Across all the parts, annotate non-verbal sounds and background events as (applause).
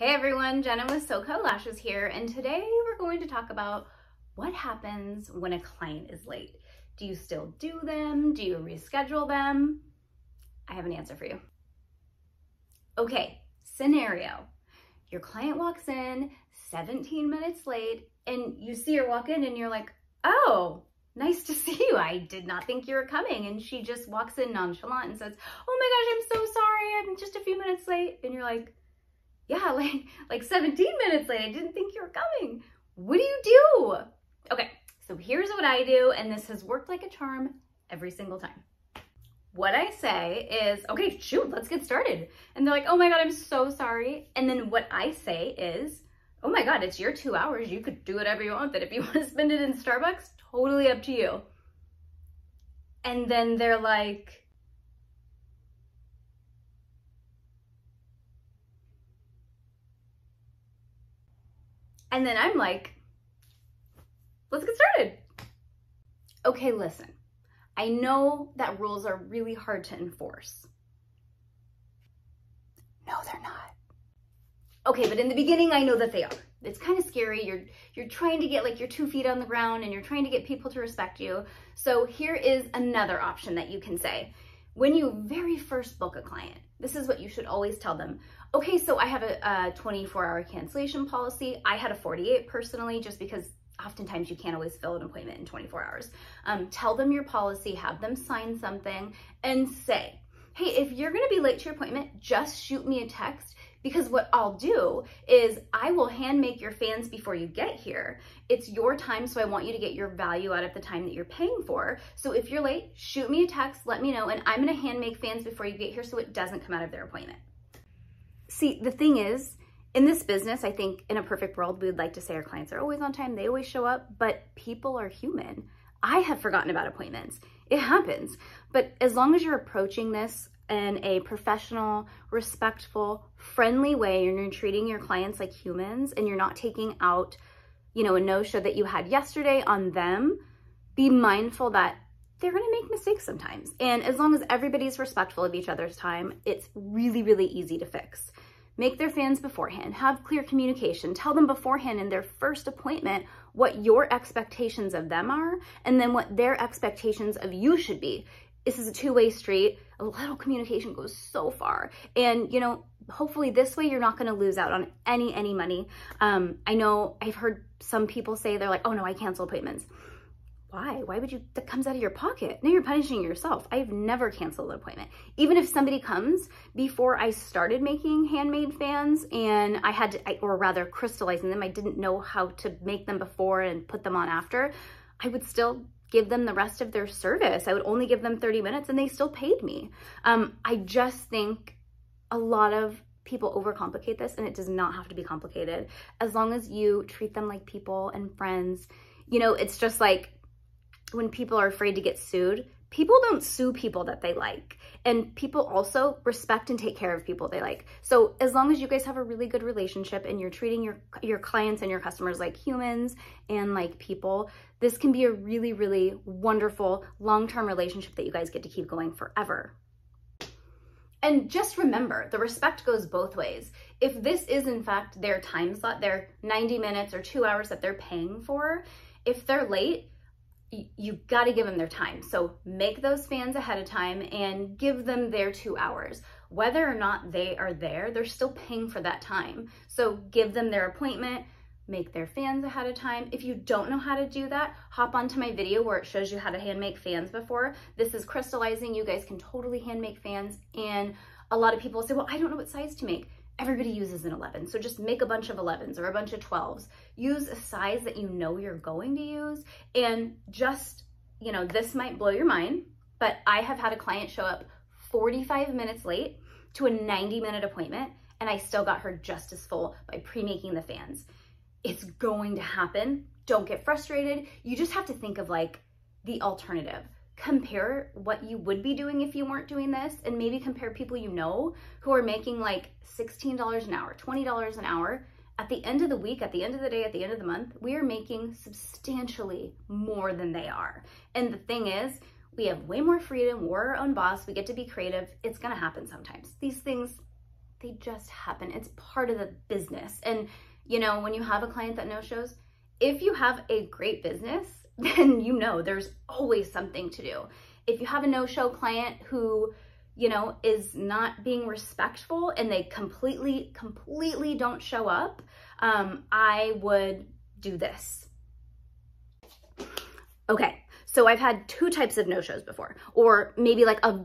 Hey everyone, Jena with SoCo Lashes here, and today we're going to talk about what happens when a client is late. Do you still do them? Do you reschedule them? I have an answer for you. Okay, scenario. Your client walks in 17 minutes late and you see her walk in and you're like, oh, nice to (laughs) see you. I did not think you were coming. And she just walks in nonchalant and says, oh my gosh, I'm so sorry. I'm just a few minutes late. And you're like, yeah, (laughs) like, like 17 minutes late. I didn't think you were coming. What do you do? Okay, so here's what I do, and this has worked like a charm every single time. What I say is, okay, shoot, let's get started. And they're like, oh my God, I'm so sorry. And then what I say is, oh my God, it's your two hours. You could do whatever you want. That if you (laughs) want to spend it in Starbucks, totally up to you. And then they're like, And then I'm like, let's get started. Okay, listen, I know that rules are really hard to enforce. No, they're not. Okay, but in the beginning, I know that they are. It's kind of scary. You're you're trying to get like your two feet on the ground and you're trying to get people to respect you. So here is another option that you can say. When you very first book a client, this is what you should always tell them okay, so I have a, 24 hour cancellation policy. I had a 48 personally, just because oftentimes you can't always fill an appointment in 24 hours. Um, tell them your policy, have them sign something and say, hey, if you're gonna be late to your appointment, just shoot me a text because what I'll do is I will hand make your fans before you get here. It's your time, so I want you to get your value out of the time that you're paying for. So if you're late, shoot me a text, let me know, and I'm gonna hand make fans before you get here so it doesn't come out of their appointment. See, the thing is, in this business, I think in a perfect world, we would like to say our clients are always on time, they always show up, but people are human. I have forgotten about appointments. It happens. But as long as you're approaching this in a professional, respectful, friendly way, and you're treating your clients like humans and you're not taking out, you know, a no-show that you had yesterday on them, be mindful that they're going to make mistakes sometimes. And as long as everybody's respectful of each other's time, it's really, really easy to fix. Make their fans beforehand, have clear communication, tell them beforehand in their first appointment what your expectations of them are, and then what their expectations of you should be. This is a two-way street. A little communication goes so far. And, you know, hopefully this way you're not going to lose out on any, any money. Um, I know I've heard some people say they're like, oh no, I cancel appointments why? Why would you, that comes out of your pocket. Now you're punishing yourself. I've never canceled an appointment. Even if somebody comes before I started making handmade fans and I had to, or rather crystallizing them, I didn't know how to make them before and put them on after, I would still give them the rest of their service. I would only give them 30 minutes and they still paid me. Um, I just think a lot of people overcomplicate this and it does not have to be complicated. As long as you treat them like people and friends, you know, it's just like when people are afraid to get sued, people don't sue people that they like. And people also respect and take care of people they like. So as long as you guys have a really good relationship and you're treating your, your clients and your customers like humans and like people, this can be a really, really wonderful long-term relationship that you guys get to keep going forever. And just remember, the respect goes both ways. If this is in fact their time slot, their 90 minutes or two hours that they're paying for, if they're late, you got to give them their time. So make those fans ahead of time and give them their two hours. Whether or not they are there, they're still paying for that time. So give them their appointment, make their fans ahead of time. If you don't know how to do that, hop onto my video where it shows you how to hand make fans before. This is crystallizing. You guys can totally hand make fans. And a lot of people say, well, I don't know what size to make everybody uses an 11. So just make a bunch of 11s or a bunch of 12s. Use a size that you know you're going to use and just, you know, this might blow your mind, but I have had a client show up 45 minutes late to a 90 minute appointment and I still got her just as full by pre-making the fans. It's going to happen. Don't get frustrated. You just have to think of like the alternative compare what you would be doing if you weren't doing this and maybe compare people you know who are making like $16 an hour, $20 an hour. At the end of the week, at the end of the day, at the end of the month, we are making substantially more than they are. And the thing is, we have way more freedom. We're our own boss. We get to be creative. It's going to happen sometimes. These things They just happen. It's part of the business. And, you know, when you have a client that no shows, if you have a great business, then you know there's always something to do. If you have a no show client who, you know, is not being respectful and they completely, completely don't show up, um, I would do this. Okay, so I've had two types of no-shows before, or maybe like a,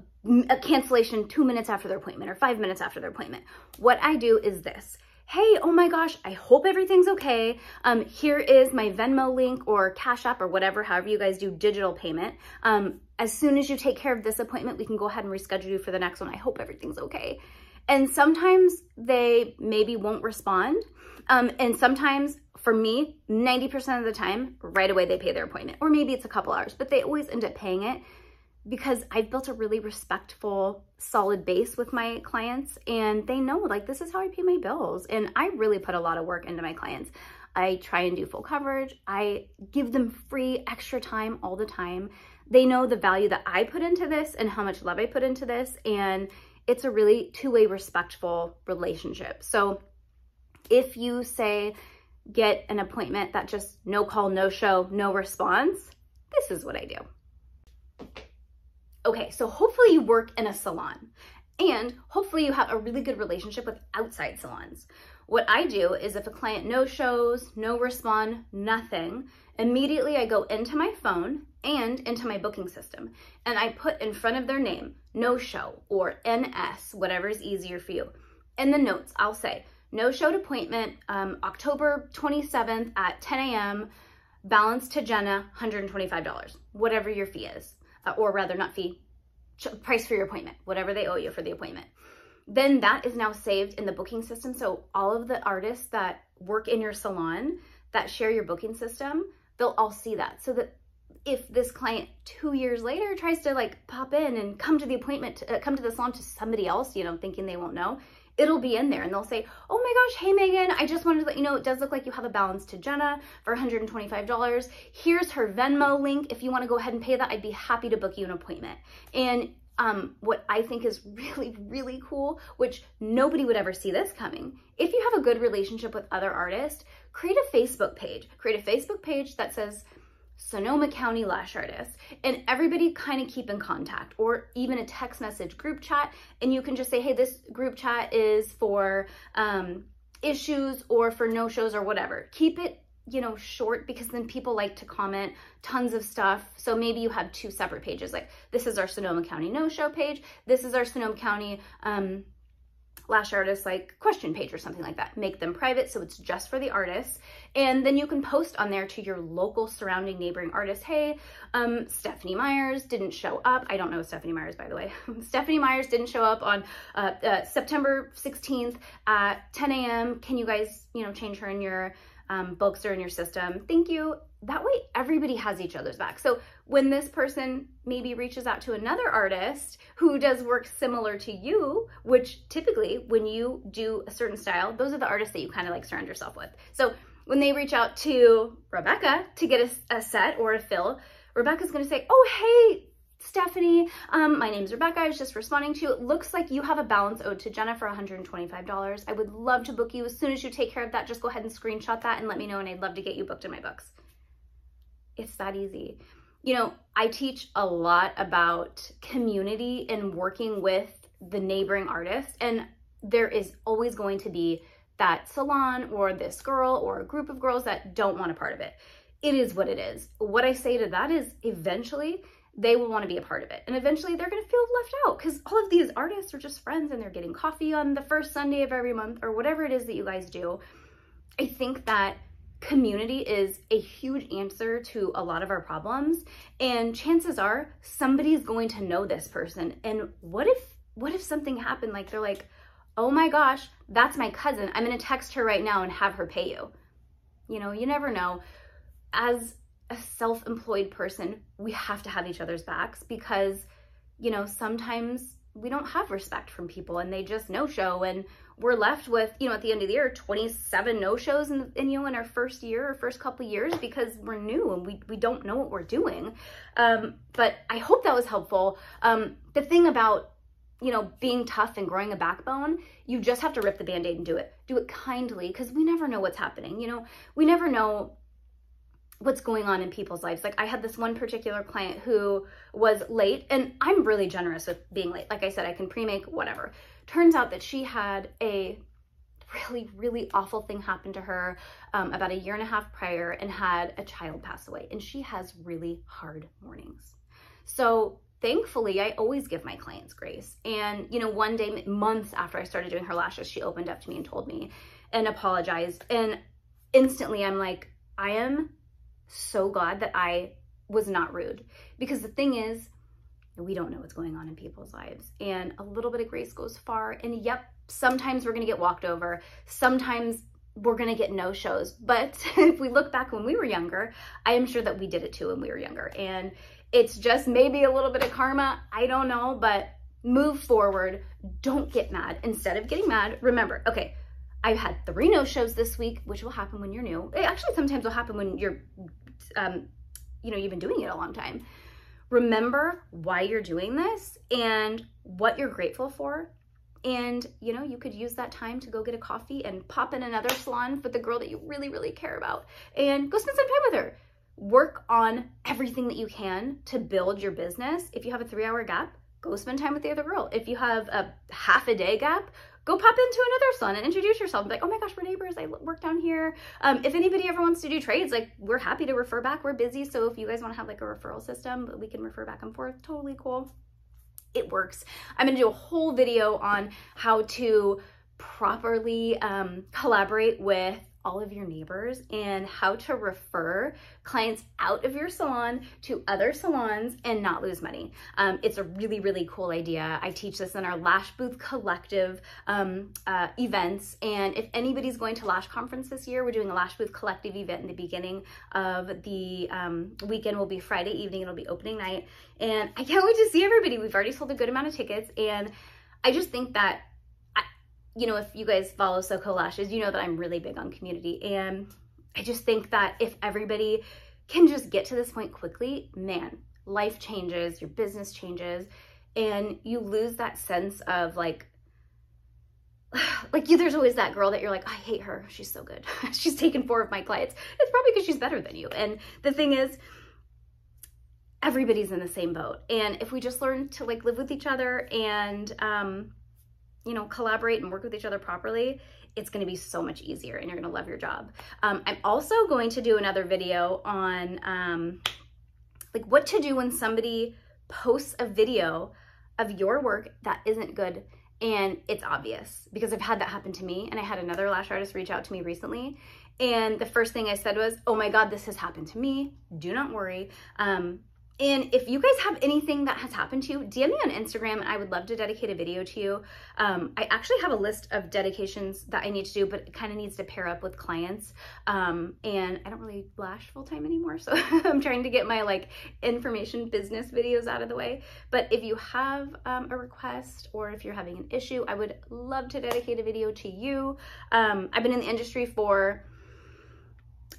a, cancellation two minutes after their appointment or five minutes after their appointment. What I do is this. Hey, oh my gosh, I hope everything's okay. Um, here is my Venmo link or Cash App or whatever, however you guys do digital payment. Um, as soon as you take care of this appointment, we can go ahead and reschedule you for the next one. I hope everything's okay. And sometimes they maybe won't respond. Um, and sometimes for me, 90% of the time, right away they pay their appointment. Or maybe it's a couple hours, but they always end up paying it because I've built a really respectful, solid base with my clients and they know like this is how I pay my bills. And I really put a lot of work into my clients. I try and do full coverage. I give them free extra time all the time. They know the value that I put into this and how much love I put into this. And it's a really two-way respectful relationship. So if you say, get an appointment that just no call, no show, no response, this is what I do. Okay, so hopefully you work in a salon and hopefully you have a really good relationship with outside salons. What I do is if a client no shows, no respond, nothing, immediately I go into my phone and into my booking system and I put in front of their name, no show or NS, whatever is easier for you. In the notes, I'll say, no showed appointment, um, October 27th at 10 a.m., balance to Jena, $125, whatever your fee is, uh, or rather not fee, price for your appointment, whatever they owe you for the appointment. Then that is now saved in the booking system. So all of the artists that work in your salon that share your booking system, they'll all see that. So that if this client two years later tries to like pop in and come to the appointment, to, uh, come to the salon to somebody else, you know, thinking they won't know, it'll be in there and they'll say, oh my gosh, hey Megan, I just wanted to let you know it does look like you have a balance to Jena for $125. Here's her Venmo link. If you wanna go ahead and pay that, I'd be happy to book you an appointment. And um, what I think is (laughs) really, really cool, which nobody would ever see this coming. If you have a good relationship with other artists, create a Facebook page. Create a Facebook page that says, Sonoma County Lash Artist, and everybody kind of keep in contact or even a text message group chat. And you can just say, hey, this group chat is for um, issues or for no shows or whatever. Keep it you know, short because then people like to comment tons of stuff. So maybe you have two separate pages. Like this is our Sonoma County no-show page. This is our Sonoma County um, lash artist like question page or something like that. Make them private so it's just for the artists. And then you can post on there to your local surrounding neighboring artists. Hey, um, Stephanie Myers didn't show up. I don't know Stephanie Myers, by the way. (laughs) Stephanie Myers didn't show up on uh, uh, September 16th at 10 a.m. Can you guys, you know, change her in your um, books or in your system? Thank you. That way everybody has each other's back. So when this person maybe reaches out to another artist who does work similar to you, which typically when you do a certain style, those are the artists that you kind of like surround yourself with. So when they reach out to Rebecca to get a, a set or a fill, Rebecca's gonna say, oh, hey, Stephanie, um, my name's Rebecca. I was just responding to you. It looks like you have a balance owed to Jena for $125. I would love to book you. As soon as you take care of that, just go ahead and screenshot that and let me know, and I'd love to get you booked in my books. It's that easy. You know, I teach a lot about community and working with the neighboring artists, and there is always going to be that salon or this girl or a group of girls that don't want a part of it. It is what it is. What I say to that is eventually they will want to be a part of it. And eventually they're going to feel left out because all of these artists are just friends and they're getting coffee on the first Sunday of every month or whatever it is that you guys do. I think that community is a huge answer to a lot of our problems. And chances are somebody's going to know this person. And what if, what if something happened? Like they're like, oh my gosh, that's my cousin. I'm going to text her right now and have her pay you. You know, you never know. As a self-employed person, we have to have each other's backs because, you know, sometimes we don't have respect from people and they just no-show and we're left with, you know, at the end of the year, 27 no-shows in, in, you know, in our first year or first couple years because we're new and we, we don't know what we're doing. Um, but I hope that was helpful. Um, the thing about you know, being tough and growing a backbone, you just have to rip the band-aid and do it. Do it kindly because we never know what's happening. You know, we never know what's going on in people's lives. Like I had this one particular client who was late and I'm really generous with being late. Like I said, I can pre-make whatever. Turns out that she had a really, really awful thing happen to her um, about a year and a half prior and had a child pass away. And she has really hard mornings. So thankfully, I always give my clients grace. And, you know, one day, months after I started doing her lashes, she opened up to me and told me and apologized. And instantly I'm like, I am so glad that I was not rude. Because the thing is, we don't know what's going on in people's lives. And a little bit of grace goes far. And yep, sometimes we're going to get walked over. Sometimes we're going to get no shows. But (laughs) if we look back when we were younger, I am sure that we did it too when we were younger. And it's just maybe a little bit of karma. I don't know, but move forward. Don't get mad. Instead of getting mad, remember, okay, I've had three no shows this week, which will happen when you're new. It actually sometimes will happen when you're, um, you know, you've been doing it a long time. Remember why you're doing this and what you're grateful for. And, you know, you could use that time to go get a coffee and pop in another salon with the girl that you really, really care about and go spend some time with her work on everything that you can to build your business. If you have a three hour gap, go spend time with the other girl. If you have a half a day gap, go pop into another salon and introduce yourself. Be like, oh my gosh, we're neighbors. I work down here. Um, if anybody ever wants to do trades, like we're happy to refer back. We're busy. So if you guys want to have like a referral system, we can refer back and forth. Totally cool. It works. I'm going to do a whole video on how to properly um, collaborate with all of your neighbors and how to refer clients out of your salon to other salons and not lose money. Um, it's a really, really cool idea. I teach this in our Lash Booth Collective um, uh, events. And if anybody's going to Lash Conference this year, we're doing a Lash Booth Collective event in the beginning of the um, weekend will be Friday evening. It'll be opening night. And I can't wait to see everybody. We've already sold a good amount of tickets. And I just think that you know, if you guys follow SoCo Lashes, you know that I'm really big on community. And I just think that if everybody can just get to this point quickly, man, life changes, your business changes, and you lose that sense of like, (sighs) like you, there's always that girl that you're like, I hate her. She's so good. (laughs) she's taken four of my clients. It's probably because she's better than you. And the thing is, everybody's in the same boat. And if we just learn to like live with each other and, um, you know, collaborate and work with each other properly, it's going to be so much easier and you're going to love your job. Um, I'm also going to do another video on um, like what to do when somebody posts a video of your work that isn't good and it's obvious because I've had that happen to me and I had another lash artist reach out to me recently and the first thing I said was, oh my God, this has happened to me. Do not worry. Um, and if you guys have anything that has happened to you, DM me on Instagram and I would love to dedicate a video to you. Um, I actually have a list of dedications that I need to do, but it kind of needs to pair up with clients. Um, and I don't really lash full time anymore. So (laughs) I'm trying to get my like information business videos out of the way. But if you have um, a request or if you're having an issue, I would love to dedicate a video to you. Um, I've been in the industry for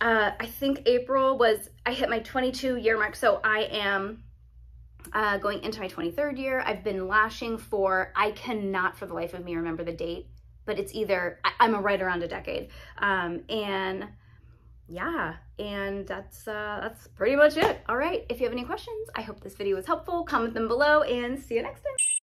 uh, I think April was, I hit my 22 year mark. So I am uh, going into my 23rd year. I've been lashing for, I cannot for the life of me remember the date, but it's either, I, am a right around a decade. Um, and yeah, and that's, uh, that's pretty much it. All right. If you have any questions, I hope this video was helpful. Comment them below and see you next time.